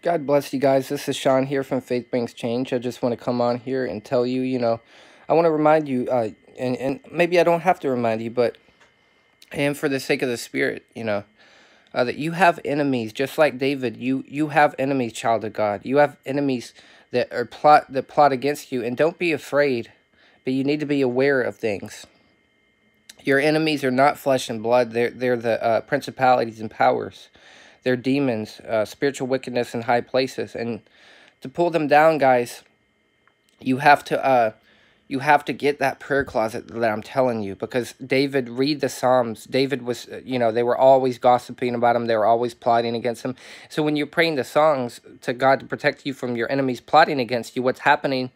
God bless you guys. This is Sean here from Faith Brings Change. I just want to come on here and tell you, you know, I want to remind you, uh, and, and maybe I don't have to remind you, but and for the sake of the Spirit, you know, uh, that you have enemies, just like David. You you have enemies, child of God. You have enemies that are plot that plot against you, and don't be afraid, but you need to be aware of things. Your enemies are not flesh and blood. They're they're the uh, principalities and powers. They're demons, uh, spiritual wickedness in high places, and to pull them down, guys, you have to uh, you have to get that prayer closet that I'm telling you because David read the Psalms. David was, uh, you know, they were always gossiping about him. They were always plotting against him. So when you're praying the Psalms to God to protect you from your enemies plotting against you, what's happening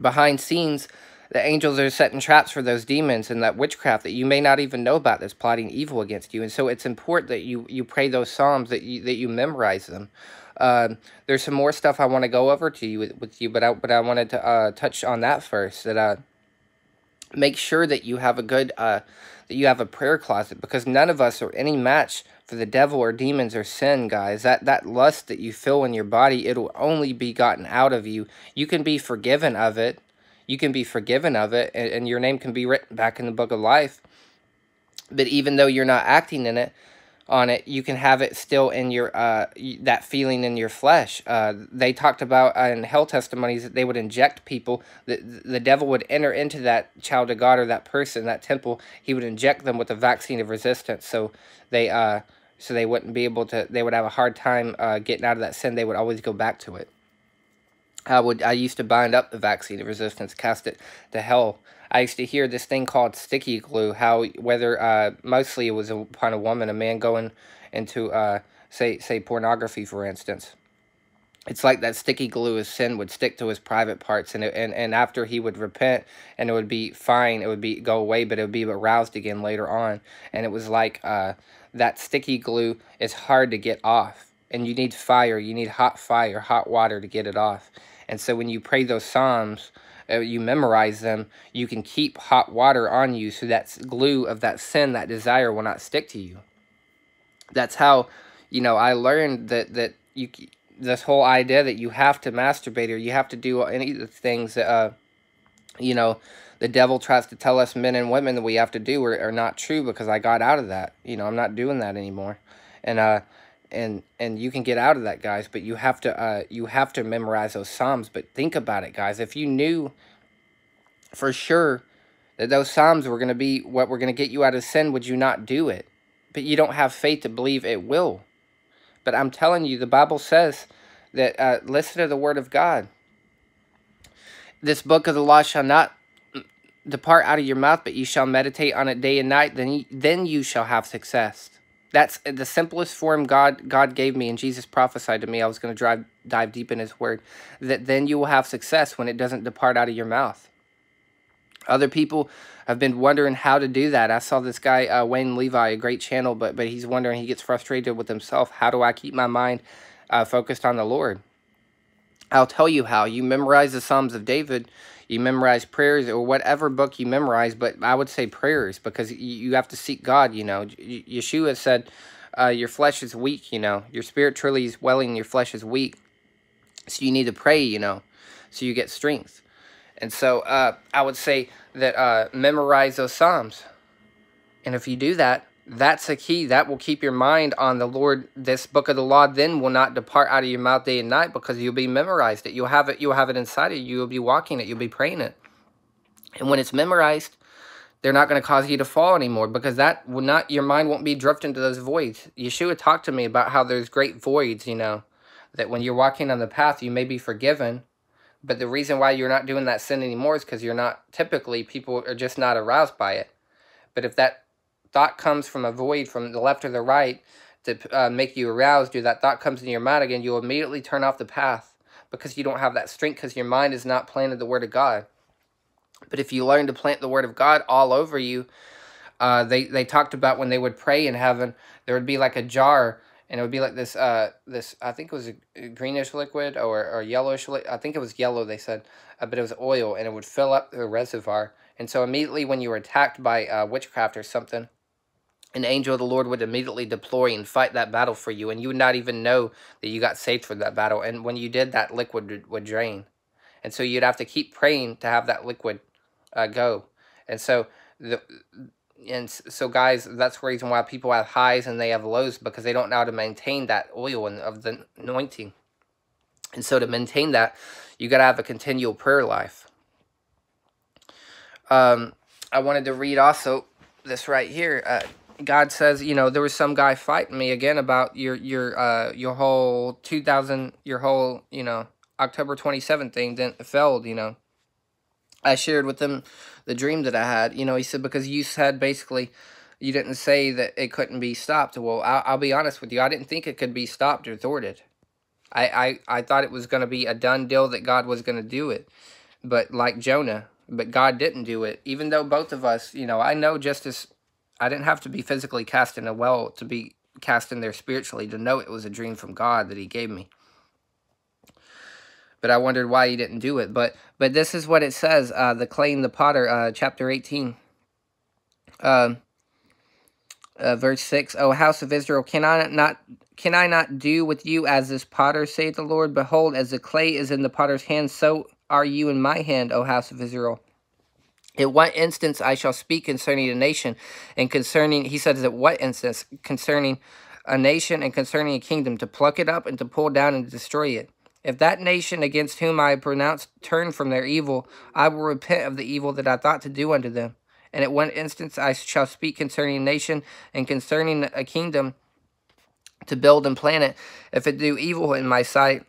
behind scenes, the angels are setting traps for those demons and that witchcraft that you may not even know about that's plotting evil against you. And so it's important that you, you pray those Psalms, that you, that you memorize them. Uh, there's some more stuff I want to go over to you with, with you, but I, but I wanted to uh, touch on that first. That uh, make sure that you have a good uh, that you have a prayer closet because none of us are any match for the devil or demons or sin, guys. That that lust that you feel in your body, it'll only be gotten out of you. You can be forgiven of it. You can be forgiven of it, and, and your name can be written back in the book of life. But even though you're not acting in it, on it, you can have it still in your uh that feeling in your flesh. Uh, they talked about uh, in hell testimonies that they would inject people. The the devil would enter into that child of God or that person, that temple. He would inject them with a vaccine of resistance, so they uh so they wouldn't be able to. They would have a hard time uh, getting out of that sin. They would always go back to it. I would I used to bind up the vaccine resistance, cast it to hell I used to hear this thing called sticky glue, how whether uh, mostly it was upon a woman, a man going into, uh, say, say pornography, for instance. It's like that sticky glue, his sin would stick to his private parts, and, it, and and after he would repent, and it would be fine, it would be go away, but it would be aroused again later on. And it was like uh, that sticky glue is hard to get off, and you need fire, you need hot fire, hot water to get it off. And so when you pray those psalms, uh, you memorize them, you can keep hot water on you so that glue of that sin, that desire will not stick to you. That's how, you know, I learned that, that you, this whole idea that you have to masturbate or you have to do any of the things that, uh, you know, the devil tries to tell us men and women that we have to do are, are not true because I got out of that. You know, I'm not doing that anymore. And, uh, and and you can get out of that guys but you have to uh you have to memorize those psalms but think about it guys. If you knew for sure that those psalms were going to be what were going to get you out of sin would you not do it? But you don't have faith to believe it will. But i'm telling you the bible says that uh listen to the word of god. This book of the law shall not depart out of your mouth but you shall meditate on it day and night then you, then you shall have success that's the simplest form God God gave me, and Jesus prophesied to me. I was going to drive dive deep in His Word. That then you will have success when it doesn't depart out of your mouth. Other people have been wondering how to do that. I saw this guy uh, Wayne Levi, a great channel, but but he's wondering. He gets frustrated with himself. How do I keep my mind uh, focused on the Lord? I'll tell you how. You memorize the Psalms of David you memorize prayers or whatever book you memorize, but I would say prayers because you have to seek God, you know. Yeshua said, uh, your flesh is weak, you know. Your spirit truly is welling, your flesh is weak. So you need to pray, you know, so you get strength. And so uh, I would say that uh, memorize those Psalms. And if you do that, that's a key. That will keep your mind on the Lord. This book of the law then will not depart out of your mouth day and night because you'll be memorized it. You'll have it. You'll have it inside of you. You'll be walking it. You'll be praying it. And when it's memorized, they're not going to cause you to fall anymore because that will not. Your mind won't be drifting to those voids. Yeshua talked to me about how there's great voids. You know, that when you're walking on the path, you may be forgiven, but the reason why you're not doing that sin anymore is because you're not. Typically, people are just not aroused by it. But if that thought comes from a void from the left or the right to uh, make you aroused, or that thought comes in your mind again, you'll immediately turn off the path because you don't have that strength because your mind is not planted the Word of God. But if you learn to plant the Word of God all over you, uh, they, they talked about when they would pray in heaven, there would be like a jar and it would be like this uh this I think it was a greenish liquid or or yellowish I think it was yellow they said uh, but it was oil and it would fill up the reservoir and so immediately when you were attacked by uh, witchcraft or something an angel of the Lord would immediately deploy and fight that battle for you, and you would not even know that you got saved for that battle. And when you did, that liquid would, drain. And so you'd have to keep praying to have that liquid uh, go. And so the and so guys, that's the reason why people have highs and they have lows because they don't know how to maintain that oil and of the anointing. And so to maintain that, you got to have a continual prayer life. Um, I wanted to read also this right here. Uh, God says, you know, there was some guy fighting me again about your your uh your whole 2000 your whole, you know, October 27th thing didn't failed, you know. I shared with him the dream that I had. You know, he said because you said basically you didn't say that it couldn't be stopped. Well, I'll, I'll be honest with you. I didn't think it could be stopped or thwarted. I, I, I thought it was going to be a done deal that God was going to do it. But like Jonah, but God didn't do it. Even though both of us, you know, I know just as I didn't have to be physically cast in a well to be cast in there spiritually to know it was a dream from God that he gave me. But I wondered why he didn't do it. But but this is what it says, uh, the clay and the potter, uh, chapter 18. Uh, uh, verse 6, O house of Israel, can I not can I not do with you as this potter, saith the Lord? Behold, as the clay is in the potter's hand, so are you in my hand, O house of Israel. At what instance I shall speak concerning a nation, and concerning, he says, at what instance? Concerning a nation and concerning a kingdom, to pluck it up and to pull down and destroy it. If that nation against whom I pronounced turn from their evil, I will repent of the evil that I thought to do unto them. And at one instance I shall speak concerning a nation and concerning a kingdom to build and plant it. If it do evil in my sight,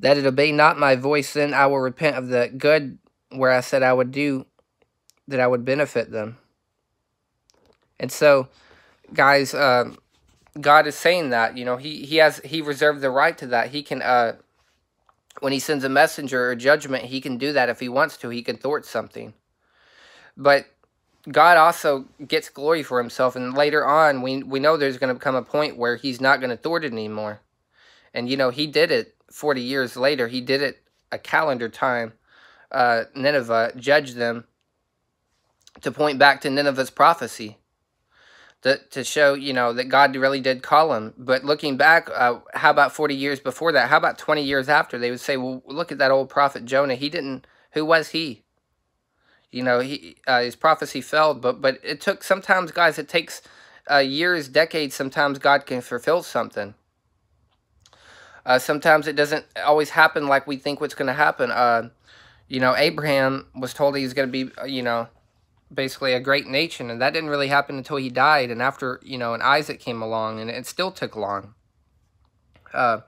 that it obey not my voice, then I will repent of the good where I said I would do, that I would benefit them. And so, guys, uh, God is saying that, you know, he, he has, he reserved the right to that. He can, uh, when he sends a messenger or judgment, he can do that if he wants to. He can thwart something. But God also gets glory for himself. And later on, we, we know there's going to come a point where he's not going to thwart it anymore. And, you know, he did it 40 years later. He did it a calendar time uh, Nineveh, judge them to point back to Nineveh's prophecy. To, to show, you know, that God really did call him. But looking back, uh, how about 40 years before that? How about 20 years after? They would say, well, look at that old prophet Jonah. He didn't, who was he? You know, he uh, his prophecy failed, but but it took, sometimes, guys, it takes uh, years, decades, sometimes God can fulfill something. Uh, sometimes it doesn't always happen like we think what's going to happen. You know, Abraham was told he was going to be, uh, you know, basically a great nation, and that didn't really happen until he died, and after, you know, and Isaac came along, and it still took long. Uh,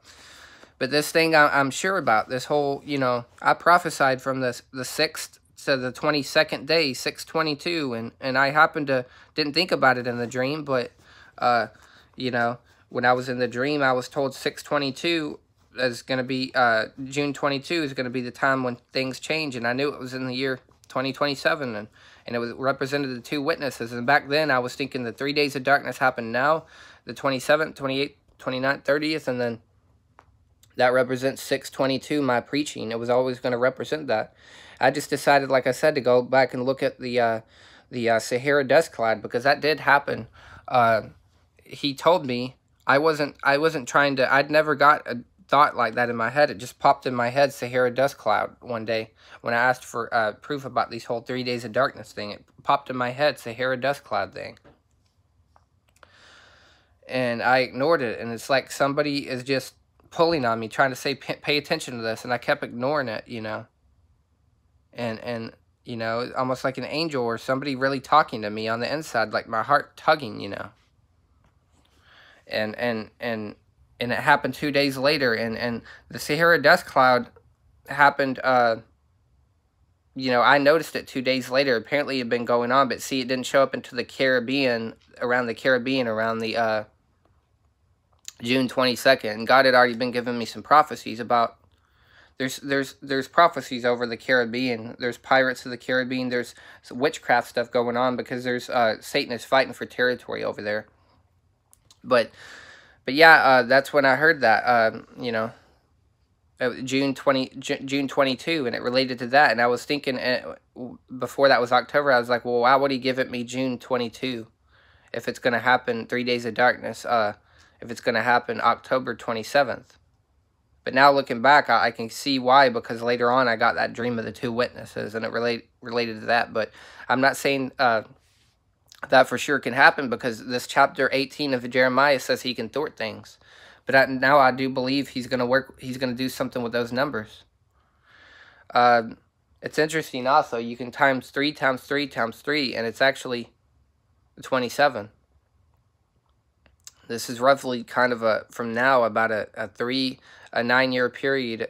but this thing I, am sure about, this whole, you know, I prophesied from this, the 6th to the 22nd day, 622, and, and I happened to, didn't think about it in the dream, but, uh, you know, when I was in the dream, I was told 622 is going to be uh, June 22 is going to be the time when things change. And I knew it was in the year 2027. And, and it was represented the two witnesses. And back then I was thinking the three days of darkness happened now, the 27th, 28th, 29th, 30th. And then that represents 622, my preaching. It was always going to represent that. I just decided, like I said, to go back and look at the, uh, the uh, Sahara dust cloud because that did happen. Uh, he told me I wasn't I wasn't trying to I'd never got a thought like that in my head. It just popped in my head, Sahara dust cloud, one day when I asked for uh, proof about these whole three days of darkness thing. It popped in my head, Sahara dust cloud thing. And I ignored it, and it's like somebody is just pulling on me, trying to say, pay attention to this, and I kept ignoring it, you know. And, and you know, almost like an angel or somebody really talking to me on the inside, like my heart tugging, you know. And, and, and and it happened two days later. And, and the Sahara dust cloud happened, uh, you know, I noticed it two days later. Apparently it had been going on, but see, it didn't show up into the Caribbean, around the Caribbean, around the uh, June 22nd. And God had already been giving me some prophecies about there's there's there's prophecies over the Caribbean. There's pirates of the Caribbean. There's witchcraft stuff going on because there's uh, Satan is fighting for territory over there. But but yeah, uh, that's when I heard that. Um, you know, June twenty June twenty two, and it related to that. And I was thinking uh, before that was October. I was like, well, why would he give it me June twenty two? if it's going to happen, Three Days of Darkness, uh, if it's going to happen October 27th. But now looking back, I, I, can see why, because later on I got that dream of the two witnesses, and it relate, related to that. But I'm not saying uh, that for sure can happen, because this chapter 18 of Jeremiah says he can thwart things. But I, now I do believe he's going to work, he's going to do something with those numbers. Uh, it's interesting also, you can times 3 times 3 times 3, and it's actually 27. This is roughly kind of a, from now, about a, a three, a nine year period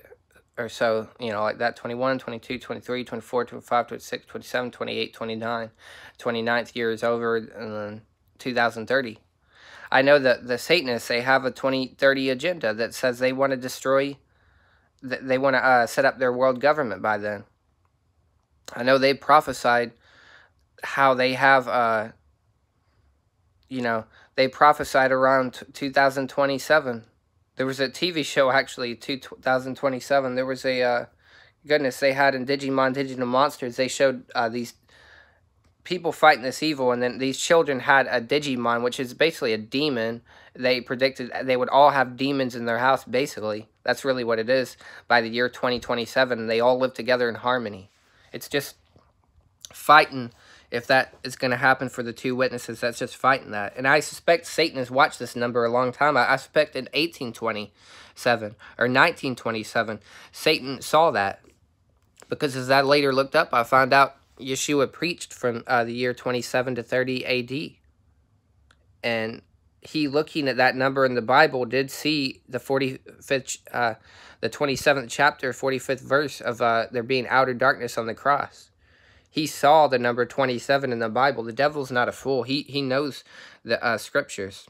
or so, you know, like that 21, 22, 23, 24, 25, 26, 27, 28, 29. 29th year is over, and then 2030. I know that the Satanists, they have a 2030 agenda that says they want to destroy, they want to uh, set up their world government by then. I know they prophesied how they have, uh, you know, they prophesied around 2027. There was a TV show actually, 2027. There was a, uh, goodness, they had in Digimon Digital Monsters, they showed uh, these people fighting this evil, and then these children had a Digimon, which is basically a demon. They predicted they would all have demons in their house, basically. That's really what it is by the year 2027. They all live together in harmony. It's just fighting if that is going to happen for the two witnesses. That's just fighting that. And I suspect Satan has watched this number a long time. I, I suspect in 1827 or 1927, Satan saw that. Because as I later looked up, I found out Yeshua preached from uh, the year 27 to 30 AD. And he, looking at that number in the Bible, did see the 45th, uh, the 27th chapter, 45th verse of uh, there being outer darkness on the cross. He saw the number 27 in the Bible. The devil's not a fool. He, he knows the uh, scriptures.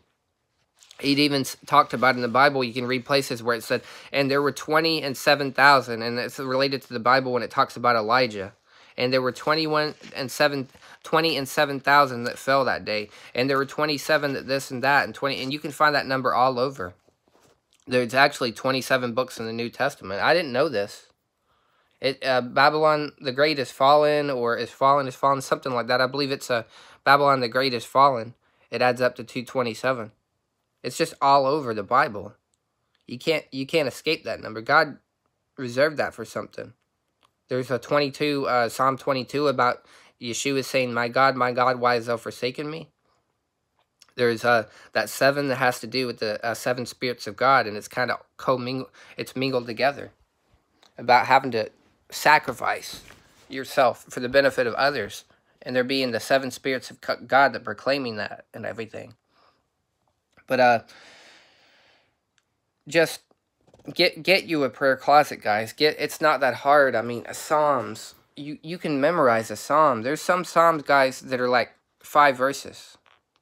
He'd even talked about in the Bible, you can read places where it said, and there were 20 and 7,000, and it's related to the Bible when it talks about Elijah and there were 21 and 7 20 and 7,000 that fell that day and there were 27 that this and that and 20 and you can find that number all over there's actually 27 books in the New Testament I didn't know this it uh, Babylon the Great is fallen or is fallen is fallen something like that. I believe it's a Babylon the Great is fallen. It adds up to 227 it's just all over the Bible. You can't you can't escape that number. God reserved that for something. There's a 22, uh, Psalm 22 about Yeshua saying, My God, my God, why has thou forsaken me? There's uh, that seven that has to do with the uh, seven spirits of God, and it's kind of co-mingled, it's mingled together about having to sacrifice yourself for the benefit of others, and there being the seven spirits of God that proclaiming that and everything. But uh, just get get you a prayer closet, guys. Get it's not that hard. I mean, Psalms. You you can memorize a psalm. There's some psalms, guys, that are like five verses.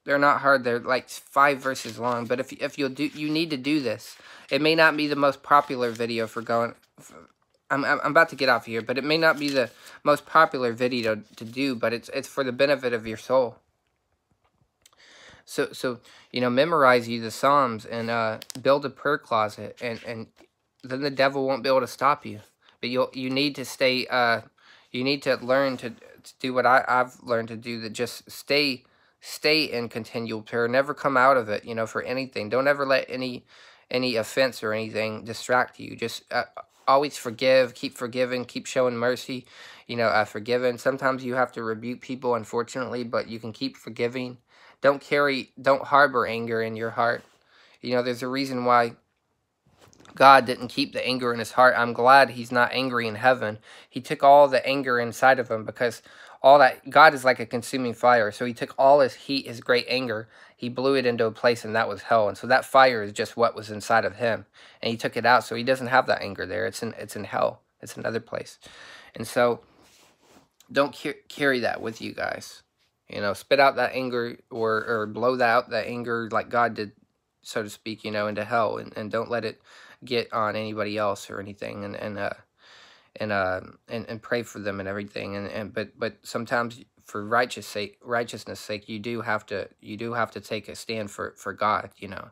They're not hard. They're like five verses long. But if if you'll do, you need to do this. It may not be the most popular video for going. I'm I'm about to get off here, but it may not be the most popular video to do. But it's it's for the benefit of your soul. So, so you know, memorize you the Psalms and uh, build a prayer closet, and and then the devil won't be able to stop you. But you you need to stay. Uh, you need to learn to, to do what I I've learned to do. That just stay stay in continual prayer. Never come out of it. You know, for anything. Don't ever let any any offense or anything distract you. Just uh, always forgive. Keep forgiving. Keep showing mercy. You know, uh, forgiving. Sometimes you have to rebuke people, unfortunately, but you can keep forgiving don't carry, don't harbor anger in your heart. You know, there's a reason why God didn't keep the anger in his heart. I'm glad he's not angry in heaven. He took all the anger inside of him because all that, God is like a consuming fire. So he took all his heat, his great anger, he blew it into a place and that was hell. And so that fire is just what was inside of him. And he took it out. So he doesn't have that anger there. It's in, it's in hell. It's another place. And so don't carry that with you guys. You know, spit out that anger or, or blow that out that anger like God did, so to speak, you know, into hell. And, and don't let it get on anybody else or anything. And, and, uh, and, uh, and, and pray for them and everything. And, and, but, but sometimes for righteous sake, righteousness sake, you do have to, you do have to take a stand for, for God, you know,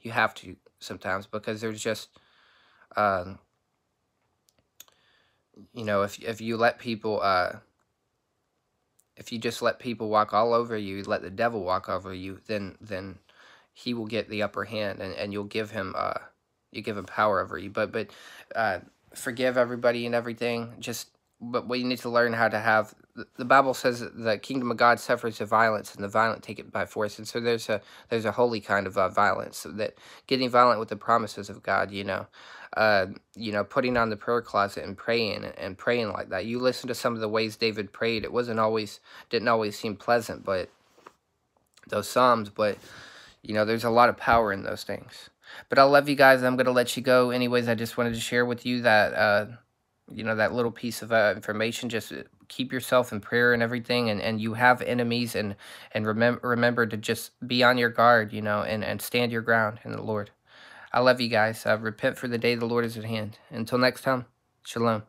you have to sometimes because there's just, um, you know, if, if you let people, uh, if you just let people walk all over you, let the devil walk over you, then then he will get the upper hand and, and you'll give him uh you give him power over you. But but uh forgive everybody and everything. Just but we need to learn how to have the bible says the kingdom of god suffers the violence and the violent take it by force. And so there's a there's a holy kind of uh, violence that getting violent with the promises of god you know uh, you know putting on the prayer closet and praying and praying like that. You listen to some of the ways david prayed. It wasn't always didn't always seem pleasant but those psalms but you know there's a lot of power in those things but i love you guys i'm gonna let you go. Anyways i just wanted to share with you that uh you know that little piece of uh, information just uh, keep yourself in prayer and everything and, and you have enemies and and remember remember to just be on your guard you know and and stand your ground in the lord. I love you guys. Uh, repent for the day the lord is at hand. Until next time shalom